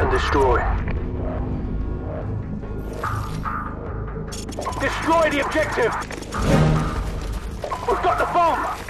and destroy. Destroy the objective! We've got the bomb!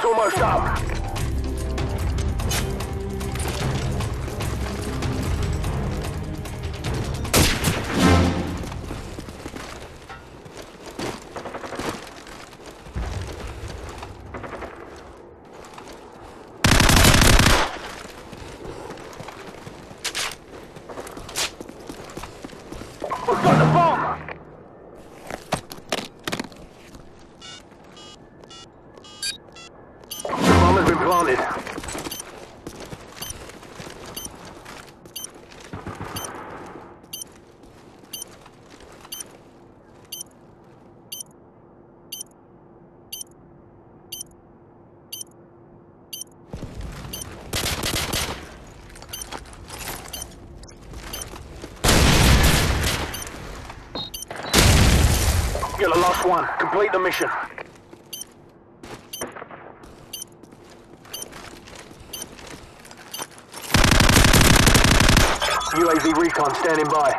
Time's almost up. Planted. You're the last one. Complete the mission. UAV recon standing by.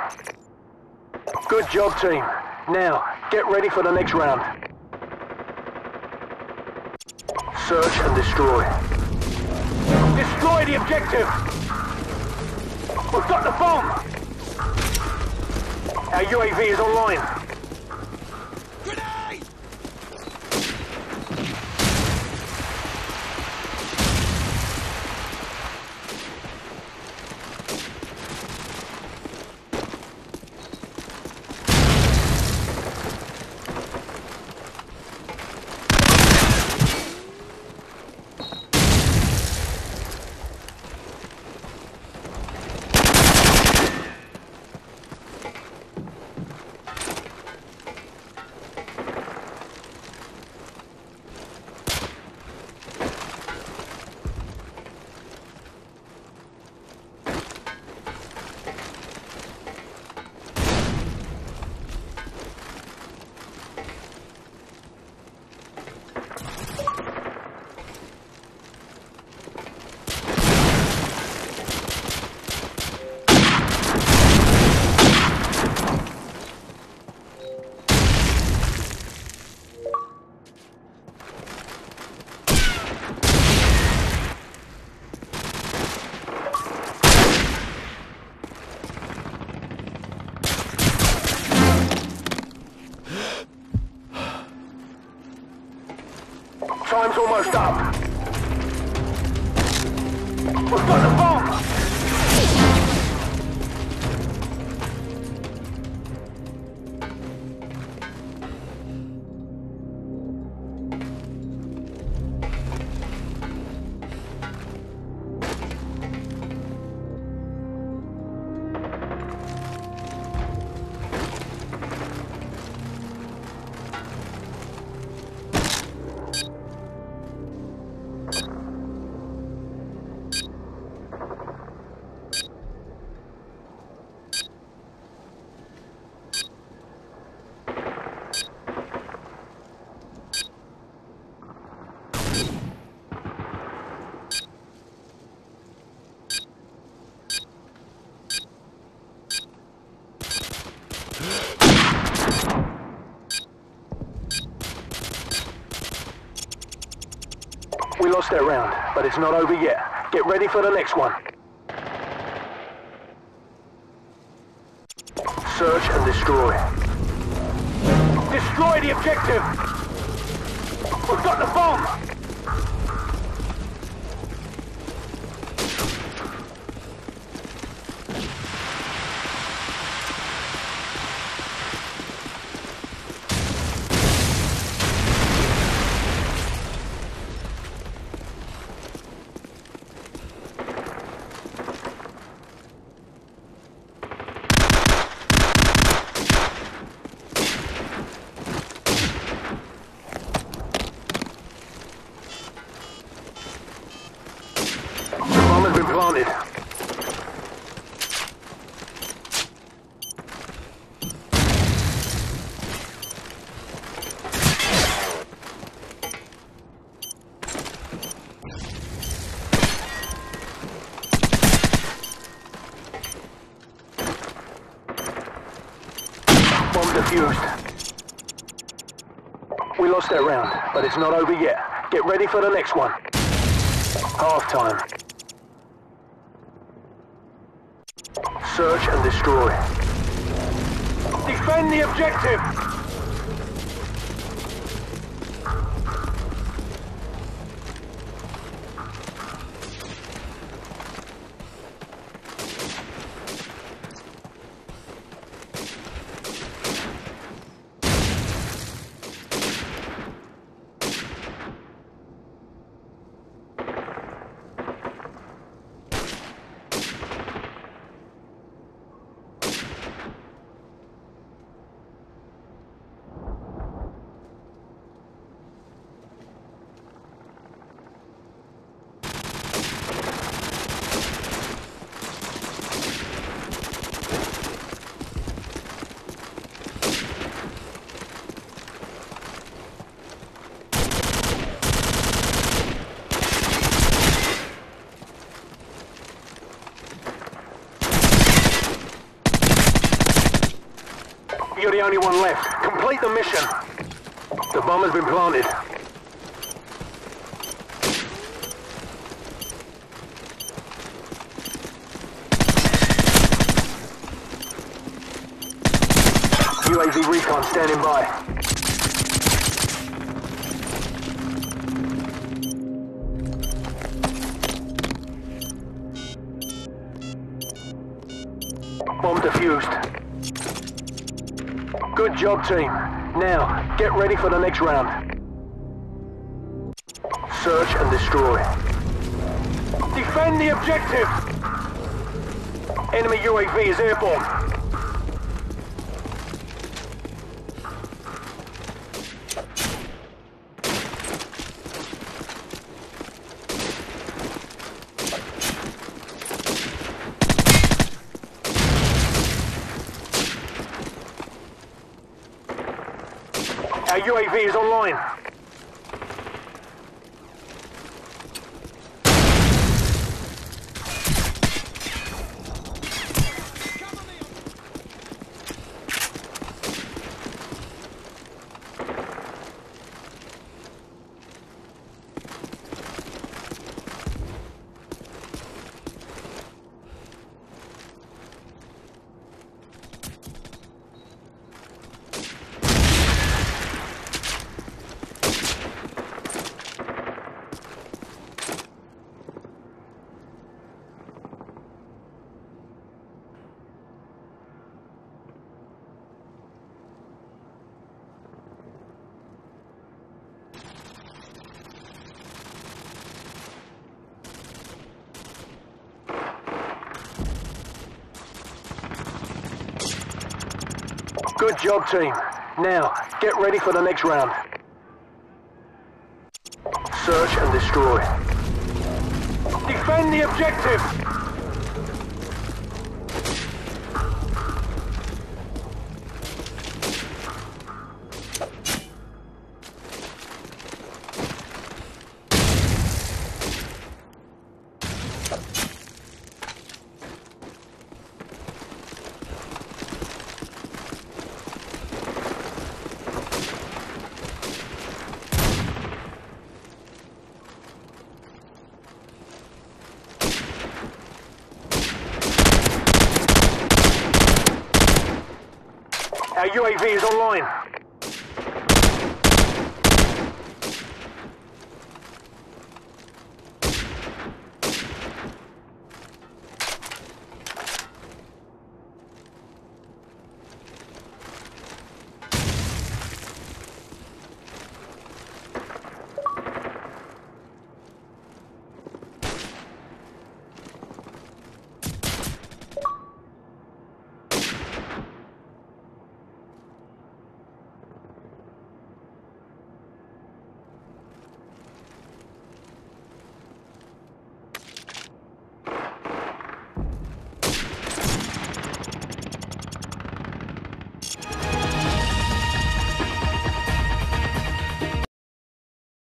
Good job, team. Now, get ready for the next round. Search and destroy. Destroy the objective! We've got the bomb! Our UAV is online. Time's almost up. We've got the bomb! Lost that round, but it's not over yet. Get ready for the next one. Search and destroy. Destroy the objective! We've got the bomb! planted. Bomb defused. We lost that round, but it's not over yet. Get ready for the next one. Half time. Search and destroy. Defend the objective! Only one left. Complete the mission. The bomb has been planted. UAV recon standing by. Bomb defused. Good job, team. Now, get ready for the next round. Search and destroy. Defend the objective! Enemy UAV is airborne. UAV is online. Good job, team. Now, get ready for the next round. Search and destroy. Defend the objective! UAV is online.